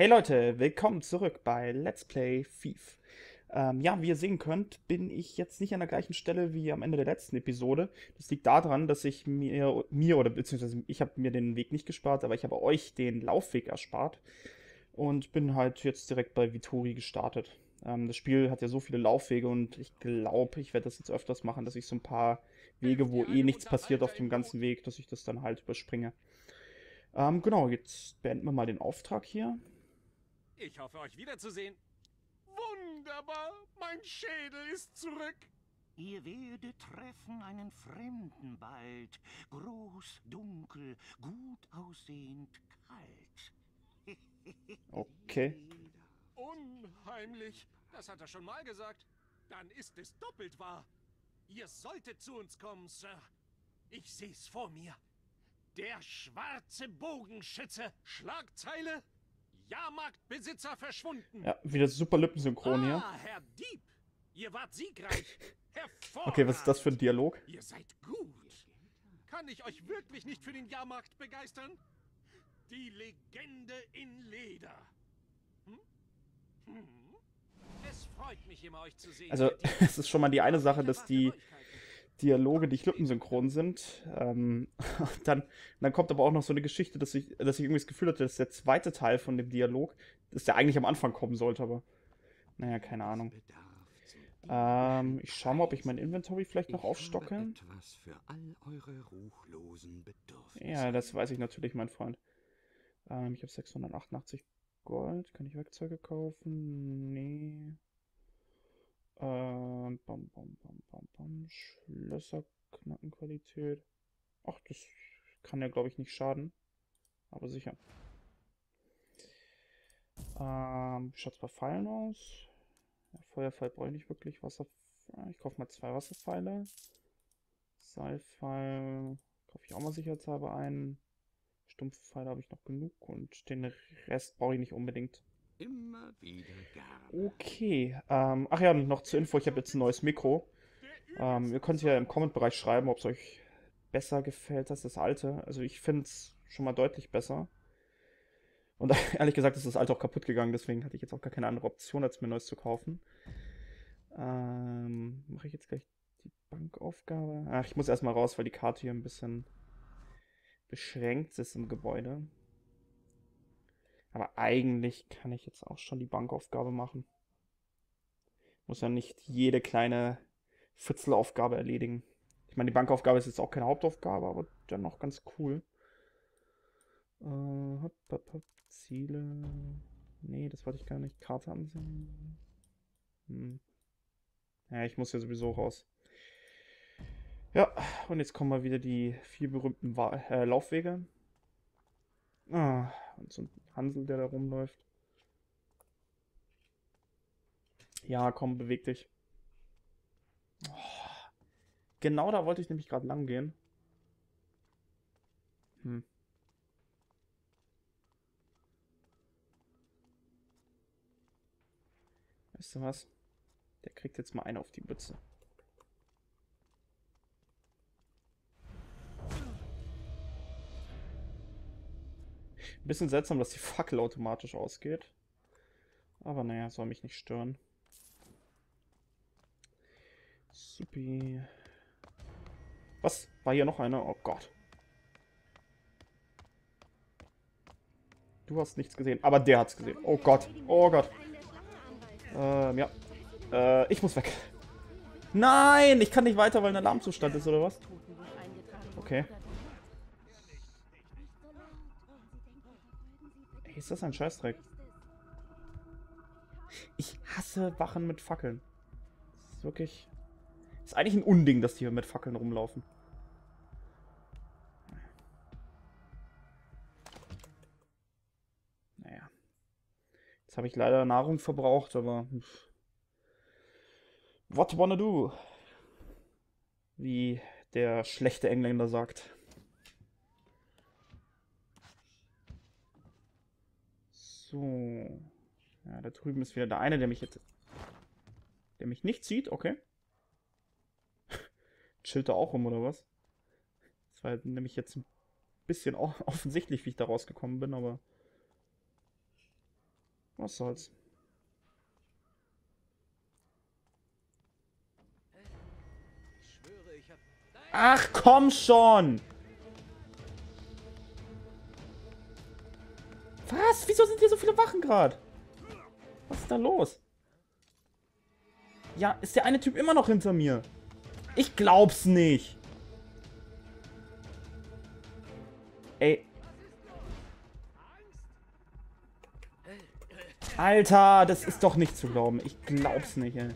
Hey Leute, willkommen zurück bei Let's Play Thief. Ähm, ja, wie ihr sehen könnt, bin ich jetzt nicht an der gleichen Stelle wie am Ende der letzten Episode. Das liegt daran, dass ich mir, mir oder beziehungsweise ich habe mir den Weg nicht gespart, aber ich habe euch den Laufweg erspart und bin halt jetzt direkt bei Vittori gestartet. Ähm, das Spiel hat ja so viele Laufwege und ich glaube, ich werde das jetzt öfters machen, dass ich so ein paar Wege, wo eh nichts passiert auf dem ganzen Weg, dass ich das dann halt überspringe. Ähm, genau, jetzt beenden wir mal den Auftrag hier. Ich hoffe, euch wiederzusehen. Wunderbar, mein Schädel ist zurück. Ihr werdet treffen einen Fremden bald. Groß, dunkel, gut aussehend, kalt. Okay. Unheimlich. Das hat er schon mal gesagt. Dann ist es doppelt wahr. Ihr solltet zu uns kommen, Sir. Ich seh's vor mir. Der schwarze Bogenschütze. Schlagzeile. Jahrmarktbesitzer verschwunden. Ja, wieder super Lippensynchron hier. Ah, Herr Dieb. Ihr wart siegreich. Okay, was ist das für ein Dialog? Ihr seid gut. Kann ich euch wirklich nicht für den Jahrmarkt begeistern? Die Legende in Leder. Hm? Hm? Es freut mich immer, euch zu sehen. Also, es ist schon mal die eine Sache, dass die. Dialoge nicht lippensynchron sind. Ähm, dann, dann kommt aber auch noch so eine Geschichte, dass ich, dass ich irgendwie das Gefühl hatte, dass der zweite Teil von dem Dialog, dass der eigentlich am Anfang kommen sollte, aber naja, keine Ahnung. Ähm, ich schau mal, ob ich mein Inventory vielleicht noch aufstocke. Ja, das weiß ich natürlich, mein Freund. Ähm, ich habe 688 Gold. Kann ich Werkzeuge kaufen? Nee. Ähm, bam, bam, bam, bam, bam. Schlösserknackenqualität. Ach, das kann ja, glaube ich, nicht schaden. Aber sicher. Ähm, schaut's bei Pfeilen aus? Ja, Feuerpfeil brauche ich nicht wirklich. Wasser. Ich kaufe mal zwei Wasserpfeile. Seilpfeil kaufe ich auch mal sicherheitshalber ein. Stumpfpfeile habe ich noch genug und den Rest brauche ich nicht unbedingt. Immer wieder gerne. Okay. Ähm, ach ja, noch zur Info, ich habe jetzt ein neues Mikro. Ähm, ihr könnt ja im Comment-Bereich schreiben, ob es euch besser gefällt als das alte. Also ich finde es schon mal deutlich besser. Und ehrlich gesagt ist das alte auch kaputt gegangen, deswegen hatte ich jetzt auch gar keine andere Option, als mir neues zu kaufen. Ähm, mache ich jetzt gleich die Bankaufgabe? Ach, ich muss erstmal raus, weil die Karte hier ein bisschen beschränkt ist im Gebäude. Aber eigentlich kann ich jetzt auch schon die Bankaufgabe machen. Muss ja nicht jede kleine Fitzelaufgabe erledigen. Ich meine, die Bankaufgabe ist jetzt auch keine Hauptaufgabe, aber dennoch ganz cool. Äh, hopp, hopp, hopp, Ziele. Nee, das wollte ich gar nicht. Karte ansehen. Hm. Ja, ich muss ja sowieso raus. Ja, und jetzt kommen mal wieder die vier berühmten Wa äh, Laufwege. Ah, und so ein Hansel, der da rumläuft. Ja, komm, beweg dich. Oh, genau da wollte ich nämlich gerade lang gehen. Hm. Weißt du was? Der kriegt jetzt mal einen auf die Mütze. Ein bisschen seltsam, dass die Fackel automatisch ausgeht. Aber naja, soll mich nicht stören. Supi. Was? War hier noch einer? Oh Gott. Du hast nichts gesehen, aber der hat's gesehen. Oh Gott. Oh Gott. Ähm, ja. Äh, ich muss weg. Nein, ich kann nicht weiter, weil ein Alarmzustand ist, oder was? Okay. Ist das ein Scheißdreck? Ich hasse Wachen mit Fackeln. Das ist wirklich... Ist eigentlich ein Unding, dass die hier mit Fackeln rumlaufen. Naja. Jetzt habe ich leider Nahrung verbraucht, aber... What wanna do? Wie der schlechte Engländer sagt. So. Ja, da drüben ist wieder der eine, der mich jetzt... Der mich nicht sieht, okay. Chillt er auch rum, oder was? Das war nämlich jetzt ein bisschen offensichtlich, wie ich da rausgekommen bin, aber... Was soll's. Ach, komm schon! Was? Wieso sind hier so viele Wachen gerade? Was ist da los? Ja, ist der eine Typ immer noch hinter mir? Ich glaub's nicht. Ey. Alter, das ist doch nicht zu glauben. Ich glaub's nicht, ey.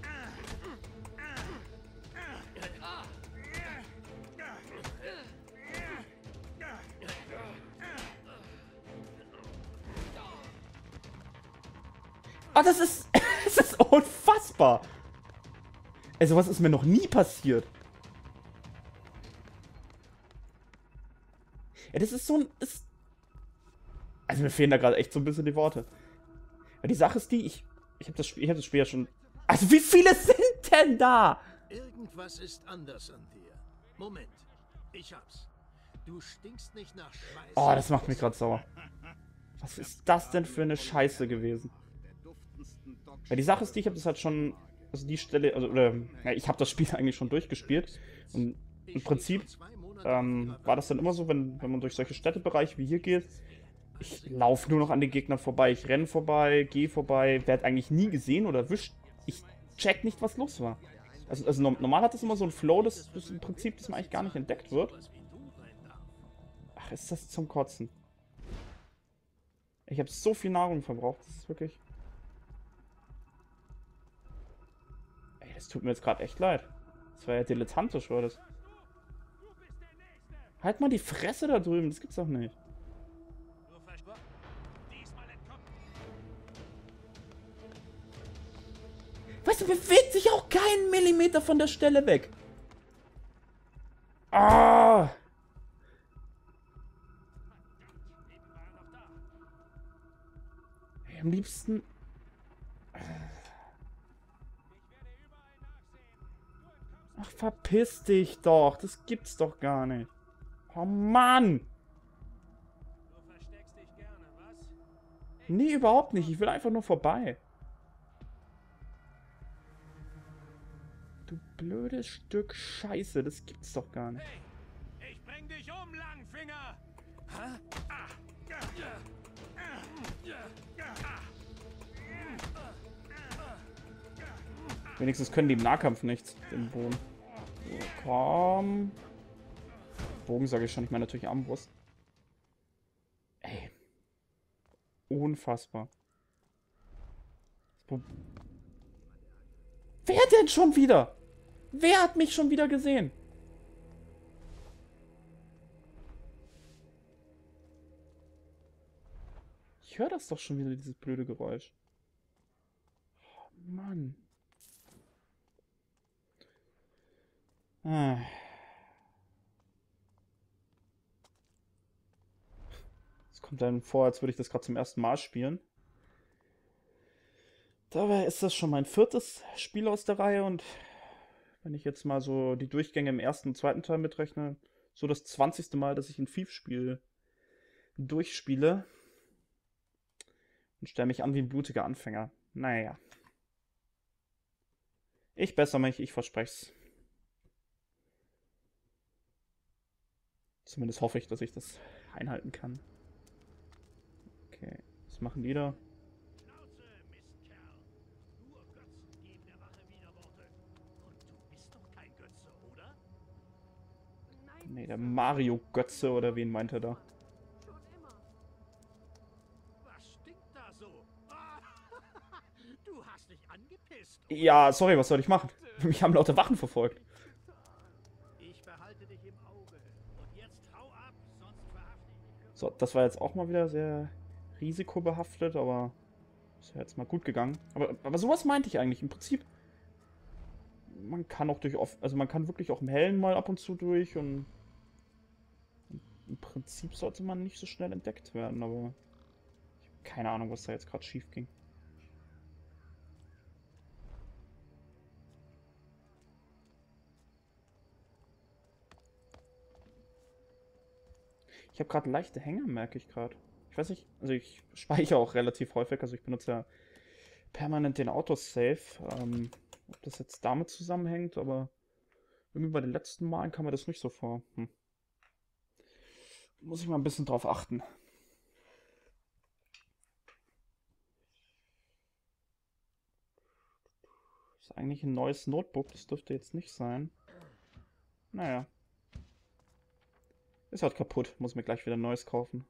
Ah, das ist. das ist unfassbar. Also, was ist mir noch nie passiert? Ja, das ist so ein. Ist also, mir fehlen da gerade echt so ein bisschen die Worte. Ja, die Sache ist die, ich. Ich habe das, Spiel- ich hab das Spiel ja schon. Also, wie viele sind denn da? Irgendwas ist anders an dir. Moment, ich hab's. Du stinkst nicht nach Schweiß. Oh, das macht mich gerade sauer. Was ist das denn für eine Scheiße gewesen? Ja, die Sache ist die, ich habe das halt schon, also die Stelle, also, oder, ja, ich habe das Spiel eigentlich schon durchgespielt. Und im Prinzip ähm, war das dann immer so, wenn, wenn man durch solche Städtebereiche wie hier geht, ich laufe nur noch an den Gegnern vorbei, ich renne vorbei, gehe vorbei, werde eigentlich nie gesehen oder erwischt. Ich check nicht, was los war. Also, also norm- normal hat das immer so ein Flow, das, das im Prinzip, dass man eigentlich gar nicht entdeckt wird. Ach, ist das zum Kotzen. Ich habe so viel Nahrung verbraucht, das ist wirklich... Das tut mir jetzt gerade echt leid. Das war ja dilettantisch, war das. Halt mal die Fresse da drüben, das gibt's doch nicht. Weißt du, bewegt sich auch keinen Millimeter von der Stelle weg. Ah! Eben war er noch da. Ey, am liebsten... verpiss dich doch. Das gibt's doch gar nicht. Oh Mann! Du versteckst dich gerne, was? Nee, überhaupt nicht. Ich will einfach nur vorbei. Du blödes Stück Scheiße. Das gibt's doch gar nicht. Hey, ich bring dich um, Langfinger! Hä? Wenigstens können die im Nahkampf nichts. Den Bogen. So, komm. Bogen sage ich schon. Ich meine natürlich Armbrust. Ey. Unfassbar. Wer denn schon wieder? Wer hat mich schon wieder gesehen? Ich höre das doch schon wieder, dieses blöde Geräusch. Oh, Mann. Es kommt dann vor, als würde ich das gerade zum ersten Mal spielen. Dabei ist das schon mein viertes Spiel aus der Reihe und wenn ich jetzt mal so die Durchgänge im ersten und zweiten Teil mitrechne, so das 20. Mal, dass ich ein Thief-Spiel durchspiele und stelle mich an wie ein blutiger Anfänger. Naja. Ich bessere mich, ich verspreche es. Zumindest hoffe ich, dass ich das einhalten kann. Okay, was machen die da? Schnauze, Mistkerl. Nur Götzen geben der Wache Widerworte. Und du bist doch kein Götze, oder? Nee, der Mario Götze oder wen meint er da? Was stinkt da so? Du hast dich angepisst. Ja, sorry, was soll ich machen? Mich haben lauter Wachen verfolgt. Ich behalte dich im Auge. Und jetzt hau ab, sonst verhafte ich dich. So, das war jetzt auch mal wieder sehr risikobehaftet, aber ist ja jetzt mal gut gegangen. Aber, aber sowas meinte ich eigentlich. Im Prinzip, man kann auch durch, also man kann wirklich auch im Hellen mal ab und zu durch und im Prinzip sollte man nicht so schnell entdeckt werden, aber ich habe keine Ahnung, was da jetzt gerade schief ging. Ich habe gerade leichte Hänger, merke ich gerade. Ich weiß nicht, also ich speichere auch relativ häufig, also ich benutze ja permanent den Autosave. Ähm, ob das jetzt damit zusammenhängt, aber irgendwie bei den letzten Malen kam mir das nicht so vor. Hm. Muss ich mal ein bisschen drauf achten. Ist eigentlich ein neues Notebook, das dürfte jetzt nicht sein. Naja. Ist halt kaputt, muss mir gleich wieder ein neues kaufen.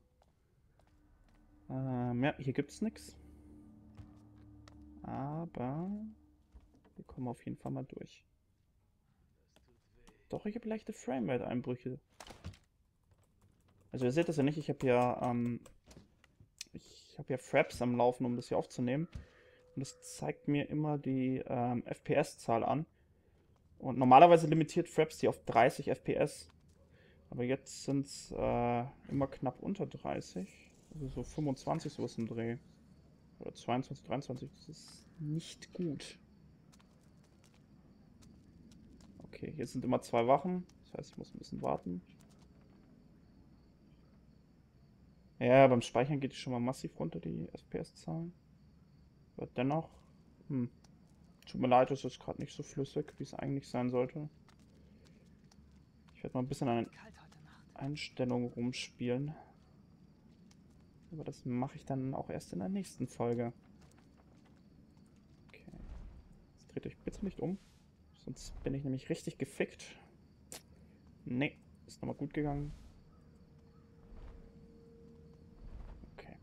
Ähm, ja, hier gibt's nichts. Aber wir kommen auf jeden Fall mal durch. Doch, ich habe leichte Framerate-Einbrüche. Also ihr seht das ja nicht, ich habe ja, ähm, ich habe ja Fraps am Laufen, um das hier aufzunehmen. Und das zeigt mir immer die ähm, FPS-Zahl an. Und normalerweise limitiert Fraps die auf 30 FPS. Aber jetzt sind es äh, immer knapp unter 30. Also so 25 sowas im Dreh. Oder 22, 23. Das ist nicht gut. Okay, hier sind immer zwei Wachen. Das heißt, ich muss ein bisschen warten. Ja, beim Speichern geht die schon mal massiv runter, die FPS-Zahlen. Aber dennoch, hm. Tut mir leid, es ist gerade nicht so flüssig, wie es eigentlich sein sollte. Ich werde mal ein bisschen an den Einstellungen rumspielen. Aber das mache ich dann auch erst in der nächsten Folge. Okay. Jetzt dreht euch bitte nicht um. Sonst bin ich nämlich richtig gefickt. Nee, ist nochmal gut gegangen. Okay.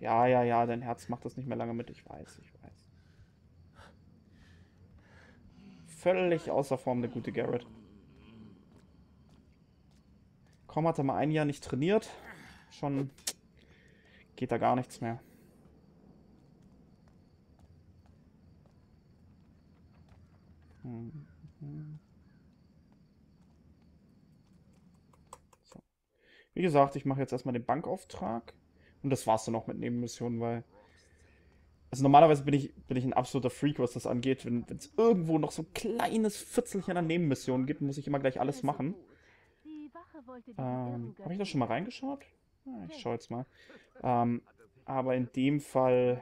Ja, ja, ja, dein Herz macht das nicht mehr lange mit, ich weiß, ich weiß. Völlig außer Form, der gute Garrett. Kaum hat er mal ein Jahr nicht trainiert, schon geht da gar nichts mehr. So. Wie gesagt, ich mache jetzt erstmal den Bankauftrag. Und das war's dann auch mit Nebenmissionen, weil. Also normalerweise bin ich, bin ich ein absoluter Freak, was das angeht. Wenn es irgendwo noch so ein kleines Viertelchen an Nebenmissionen gibt, muss ich immer gleich alles machen. Ähm, Habe ich da schon mal reingeschaut? Ja, ich schaue jetzt mal. Ähm, aber in dem Fall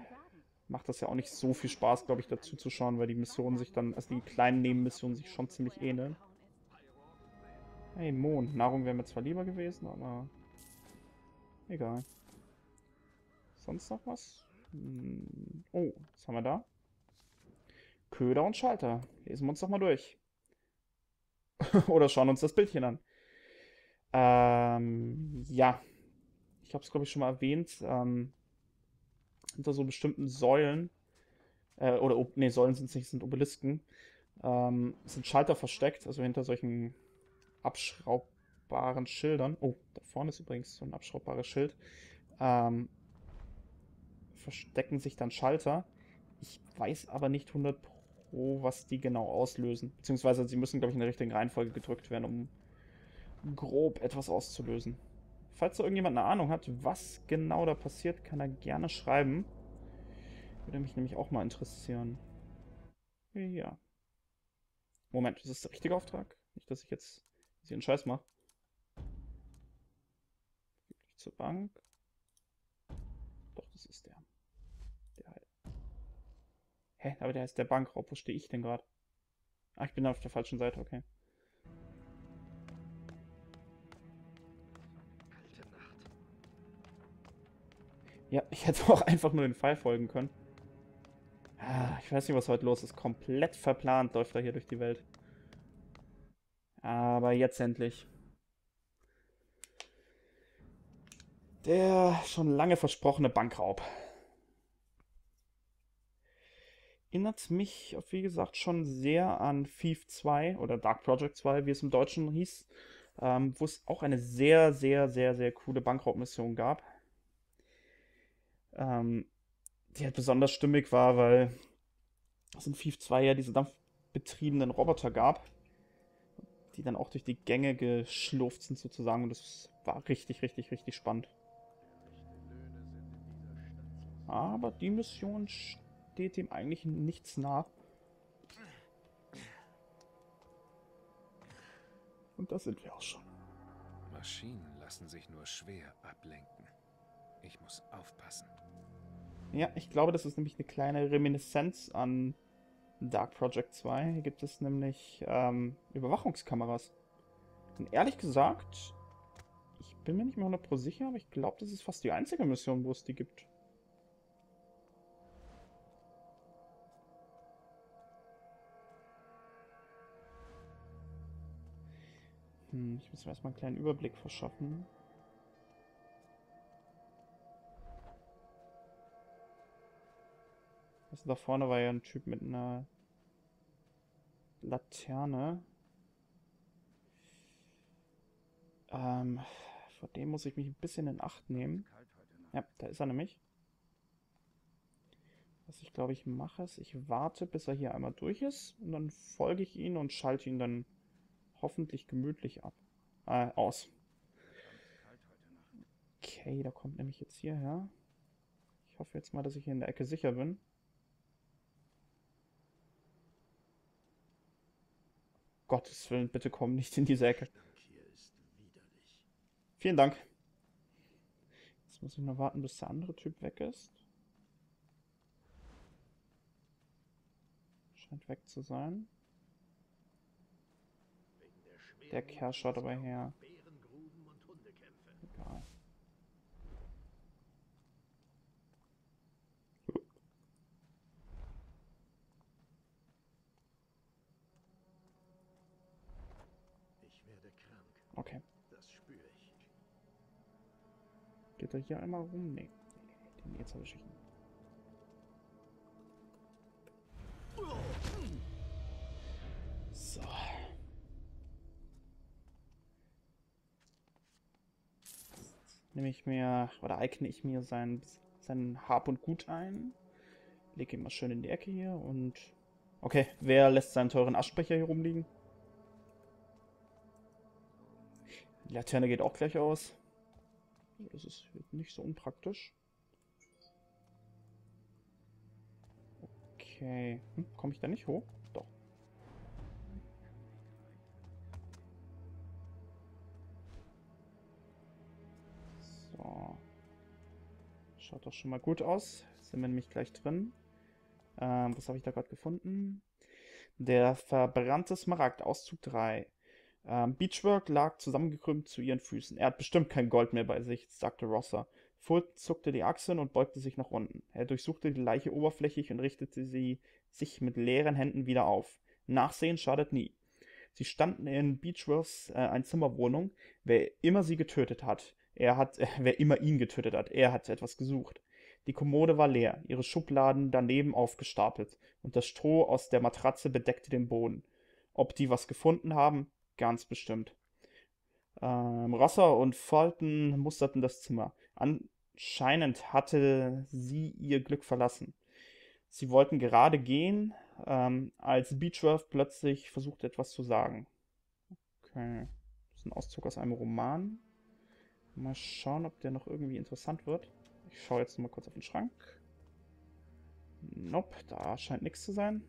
macht das ja auch nicht so viel Spaß, glaube ich, dazu zu schauen, weil die Missionen sich dann, also die kleinen Nebenmissionen sich schon ziemlich ähneln. Hey, Mond. Nahrung wäre mir zwar lieber gewesen, aber egal. Sonst noch was? Oh, was haben wir da? Köder und Schalter. Lesen wir uns doch mal durch. Oder schauen uns das Bildchen an. Ähm, ja. Ich habe es, glaube ich, schon mal erwähnt. Ähm, hinter so bestimmten Säulen, äh, oder, nee, Säulen sind es nicht, sind Obelisken, ähm, sind Schalter versteckt, also hinter solchen abschraubbaren Schildern. Oh, da vorne ist übrigens so ein abschraubbares Schild. Ähm, verstecken sich dann Schalter. Ich weiß aber nicht 100 Pro, was die genau auslösen. Beziehungsweise sie müssen, glaube ich, in der richtigen Reihenfolge gedrückt werden, um grob etwas auszulösen. Falls da irgendjemand eine Ahnung hat, was genau da passiert, kann er gerne schreiben. Würde mich nämlich auch mal interessieren. Ja. Moment, ist das der richtige Auftrag? Nicht, dass ich jetzt hier einen Scheiß mache. Zur Bank. Doch, das ist der. Hä? Aber der heißt der Bankraub. Wo stehe ich denn gerade? Ah, ich bin auf der falschen Seite, okay. Ja, ich hätte auch einfach nur den Pfeil folgen können. Ah, ich weiß nicht, was heute los ist. Komplett verplant läuft er hier durch die Welt. Aber jetzt endlich. Der schon lange versprochene Bankraub. Erinnert mich, wie gesagt, schon sehr an Thief 2 oder Dark Project 2, wie es im Deutschen hieß, ähm, wo es auch eine sehr, sehr, sehr, sehr coole Bankraubmission gab ähm, die halt besonders stimmig war, weil es in FIF 2 ja diese dampfbetriebenen Roboter gab, die dann auch durch die Gänge geschlurft sind sozusagen und das war richtig, richtig, richtig spannend. Aber die Mission steht dem eigentlich nichts nach. Und da sind wir auch schon. Maschinen lassen sich nur schwer ablenken. Ich muss aufpassen. Ja, ich glaube, das ist nämlich eine kleine Reminiszenz an Dark Project 2. Hier gibt es nämlich ähm, Überwachungskameras. Und ehrlich gesagt, ich bin mir nicht mehr 100% sicher, aber ich glaube, das ist fast die einzige Mission, wo es die gibt. Hm, ich muss mir erstmal einen kleinen Überblick verschaffen. Also da vorne war ja ein Typ mit einer Laterne. Ähm, vor dem muss ich mich ein bisschen in Acht nehmen. Ja, da ist er nämlich. Was ich glaube ich mache, ist, ich warte, bis er hier einmal durch ist und dann folge ich ihn und schalte ihn dann hoffentlich gemütlich ab. Äh, aus. Okay, da kommt nämlich jetzt hierher. Ich hoffe jetzt mal, dass ich hier in der Ecke sicher bin. Gottes Willen, bitte komm nicht in diese Ecke. Vielen Dank. Jetzt muss ich nur warten, bis der andere Typ weg ist. Scheint weg zu sein. Der Kerl schaut aber her. Egal. Ich werde krank. Okay. Das spüre ich. Geht er hier einmal rum? Nee. nee, Jetzt erwische ich ihn. So. Nehme ich mir, oder eigne ich mir sein, sein Hab und Gut ein. Lege ihn mal schön in die Ecke hier und... Okay, wer lässt seinen teuren Aschbecher hier rumliegen? Die Laterne geht auch gleich aus. Das ist nicht so unpraktisch. Okay. Hm, Komme ich da nicht hoch? Schaut doch schon mal gut aus. Sind wir nämlich gleich drin. Ähm, was habe ich da gerade gefunden? Der verbrannte Smaragd, Auszug 3. Ähm, Beachwork lag zusammengekrümmt zu ihren Füßen. Er hat bestimmt kein Gold mehr bei sich, sagte Rosser. Fulton zuckte die Achseln und beugte sich nach unten. Er durchsuchte die Leiche oberflächlich und richtete sie sich mit leeren Händen wieder auf. Nachsehen schadet nie. Sie standen in Beechworths äh, Einzimmerwohnung. Wer immer sie getötet hat, er hat, wer immer ihn getötet hat, er hat etwas gesucht. Die Kommode war leer, ihre Schubladen daneben aufgestapelt und das Stroh aus der Matratze bedeckte den Boden. Ob die was gefunden haben? Ganz bestimmt. Ähm, Rosser und Fulton musterten das Zimmer. Anscheinend hatte sie ihr Glück verlassen. Sie wollten gerade gehen, ähm, als Beechworth plötzlich versuchte etwas zu sagen. Okay. Das ist ein Auszug aus einem Roman. Mal schauen, ob der noch irgendwie interessant wird. Ich schaue jetzt noch mal kurz auf den Schrank. Nope, da scheint nichts zu sein.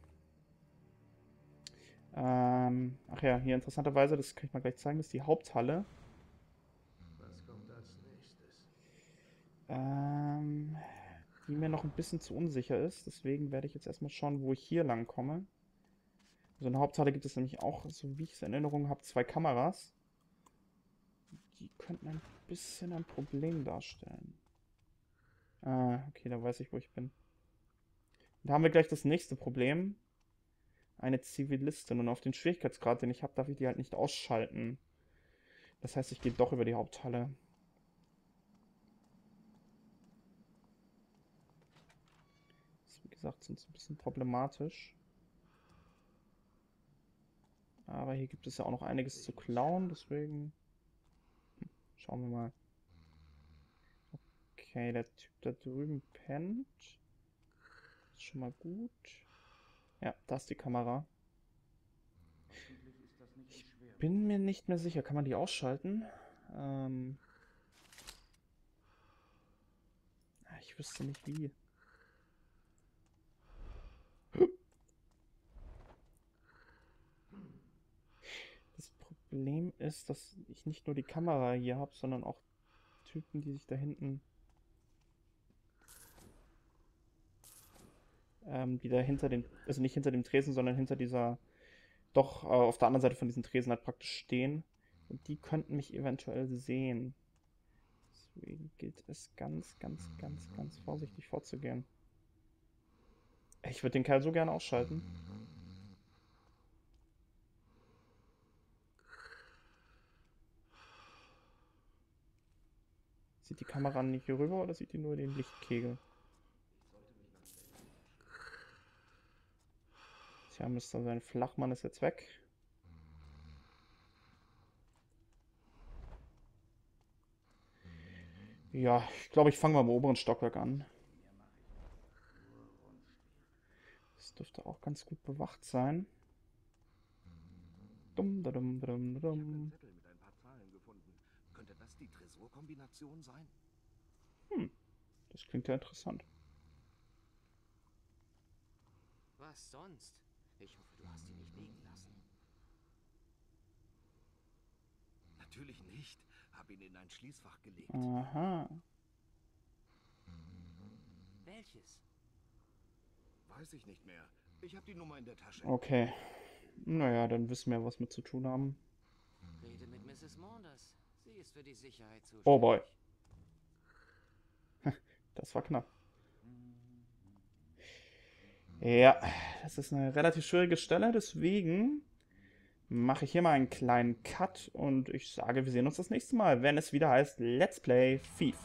Ähm, ach ja, hier interessanterweise, das kann ich mal gleich zeigen, das ist die Haupthalle. Was kommt als nächstes? Ähm, die mir noch ein bisschen zu unsicher ist. Deswegen werde ich jetzt erstmal schauen, wo ich hier lang komme. Also in der Haupthalle gibt es nämlich auch, so wie ich es in Erinnerung habe, zwei Kameras. Die könnten ein bisschen ein Problem darstellen. Ah, okay, da weiß ich, wo ich bin. Da haben wir gleich das nächste Problem. Eine Zivilistin. Und auf den Schwierigkeitsgrad, den ich habe, darf ich die halt nicht ausschalten. Das heißt, ich gehe doch über die Haupthalle. Das wie gesagt, sonst ein bisschen problematisch. Aber hier gibt es ja auch noch einiges zu klauen, deswegen schauen wir mal. Okay, der Typ da drüben pennt. Ist schon mal gut. Ja, da ist die Kamera. Ich bin mir nicht mehr sicher. Kann man die ausschalten? Ähm Ah, ich wüsste nicht wie. Das Problem ist, dass ich nicht nur die Kamera hier habe, sondern auch Typen, die sich da hinten... Ähm, die da hinter dem... Also nicht hinter dem Tresen, sondern hinter dieser... Doch, äh, auf der anderen Seite von diesem Tresen halt praktisch stehen. Und die könnten mich eventuell sehen. Deswegen gilt es ganz, ganz, ganz, ganz vorsichtig vorzugehen. Ich würde den Kerl so gerne ausschalten. Sieht die Kamera nicht hier rüber oder sieht die nur den Lichtkegel? Tja, Mr. Sein Flachmann ist jetzt weg. Ja, ich glaube, ich fange mal im oberen Stockwerk an. Das dürfte auch ganz gut bewacht sein. Dumm, da dumm, dumm, dumm. Zettel mit ein paar Zahlen gefunden. Könnte das die Tresorkombination sein? Das klingt ja interessant. Was sonst? Ich hoffe, du hast ihn nicht liegen lassen. Natürlich nicht. Hab ihn in ein Schließfach gelegt. Aha. Welches? Weiß ich nicht mehr. Ich hab die Nummer in der Tasche. Okay. Naja, dann wissen wir, was wir zu tun haben. Rede mit Mrs. Maunders. Oh boy. Das war knapp. Ja, das ist eine relativ schwierige Stelle, deswegen mache ich hier mal einen kleinen Cut und ich sage, wir sehen uns das nächste Mal, wenn es wieder heißt Let's Play Thief.